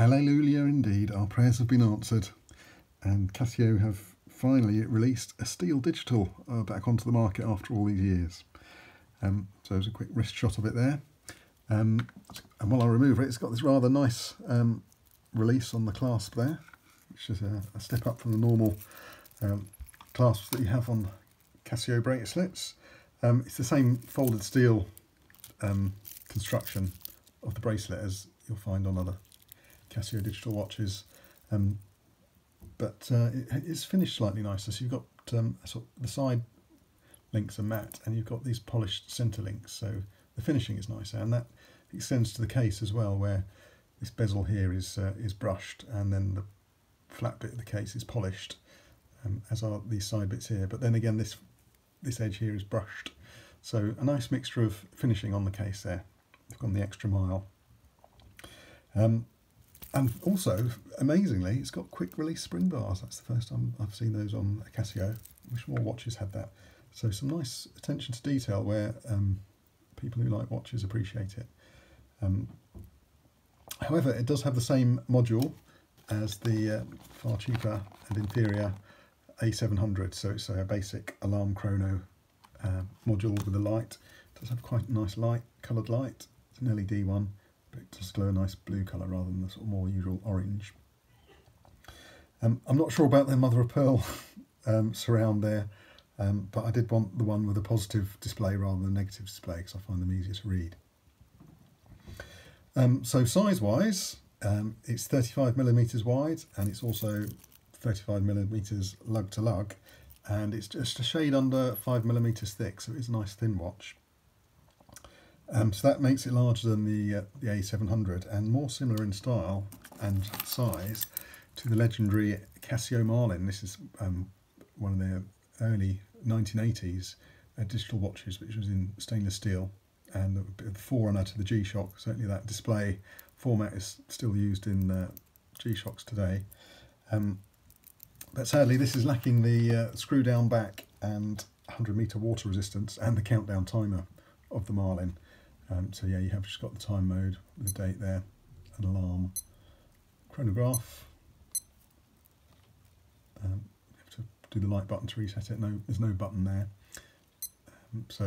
Hallelujah indeed, our prayers have been answered and Casio have finally released a steel digital uh, back onto the market after all these years. Um, so there's a quick wrist shot of it there. Um, and while I remove it, it's got this rather nice um, release on the clasp there, which is a, a step up from the normal um, clasps that you have on Casio bracelets. Um, it's the same folded steel um, construction of the bracelet as you'll find on other Casio digital watches. Um, but uh, it, it's finished slightly nicer. So you've got um, sort of the side links are matte and you've got these polished centre links. So the finishing is nicer and that extends to the case as well where this bezel here is uh, is brushed and then the flat bit of the case is polished um, as are these side bits here. But then again this this edge here is brushed. So a nice mixture of finishing on the case there. I've gone the extra mile. Um, and also, amazingly, it's got quick release spring bars. That's the first time I've seen those on a Casio. Wish more watches had that. So some nice attention to detail where um, people who like watches appreciate it. Um, however, it does have the same module as the uh, far cheaper and inferior A700. So it's a basic alarm chrono uh, module with a light. It does have quite a nice light, coloured light. It's an LED one but glow a nice blue colour rather than the sort of more usual orange. Um, I'm not sure about the mother of pearl um, surround there, um, but I did want the one with a positive display rather than a negative display because I find them easier to read. Um, so size wise, um, it's 35 millimeters wide and it's also 35 millimeters lug to lug and it's just a shade under 5 millimeters thick so it's a nice thin watch. Um, so that makes it larger than the, uh, the A700 and more similar in style and size to the legendary Casio Marlin. This is um, one of their early 1980s uh, digital watches which was in stainless steel and the forerunner to the G-Shock. Certainly that display format is still used in uh, G-Shocks today. Um, but sadly this is lacking the uh, screw down back and 100 meter water resistance and the countdown timer of the Marlin. Um, so yeah, you have just got the time mode the date there, an alarm, chronograph. Um, you have to do the light button to reset it. No, there's no button there. Um, so,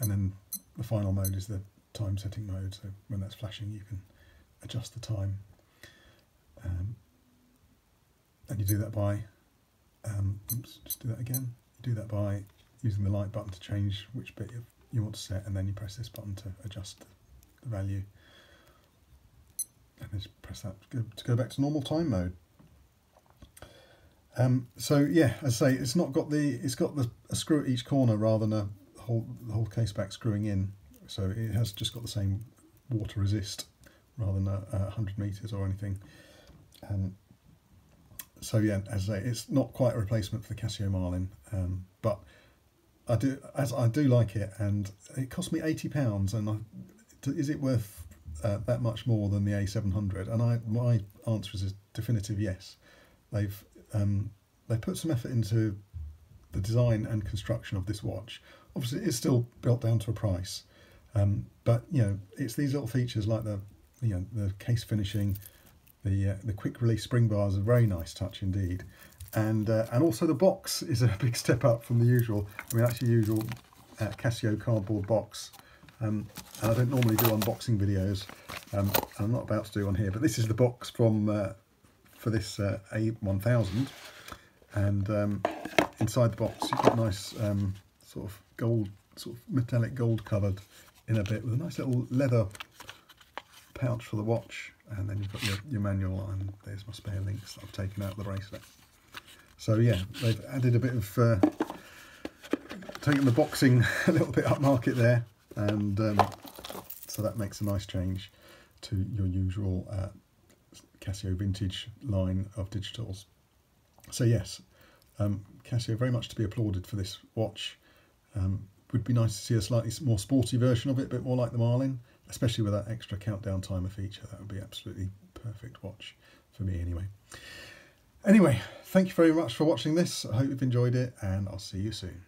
and then the final mode is the time setting mode. So when that's flashing, you can adjust the time. Um, and you do that by, um, oops, just do that again. You do that by using the light button to change which bit of you want to set and then you press this button to adjust the value and just press that to go back to normal time mode. Um, so yeah, as I say, it's not got the it's got the a screw at each corner rather than a whole the whole case back screwing in. So it has just got the same water resist rather than a, a hundred meters or anything. Um, so yeah, as I say, it's not quite a replacement for the Casio Marlin, um, but I do as I do like it, and it cost me eighty pounds. And I, is it worth uh, that much more than the A700? And I my answer is a definitive yes. They've um, they put some effort into the design and construction of this watch. Obviously, it's still built down to a price, um, but you know it's these little features like the you know the case finishing, the uh, the quick release spring bars, a very nice touch indeed and uh, and also the box is a big step up from the usual. I mean, that's your usual uh, Casio cardboard box. Um, and I don't normally do unboxing videos. Um, I'm not about to do one here, but this is the box from uh, for this uh, A1000. And um, inside the box, you've got nice um, sort of gold, sort of metallic gold covered in a bit with a nice little leather pouch for the watch. And then you've got your, your manual and there's my spare links that I've taken out of the bracelet. So yeah, they've added a bit of, uh, the boxing a little bit upmarket there. And um, so that makes a nice change to your usual uh, Casio vintage line of digitals. So yes, um, Casio very much to be applauded for this watch. Um, would be nice to see a slightly more sporty version of it, a bit more like the Marlin, especially with that extra countdown timer feature. That would be absolutely perfect watch for me anyway. Anyway, thank you very much for watching this. I hope you've enjoyed it and I'll see you soon.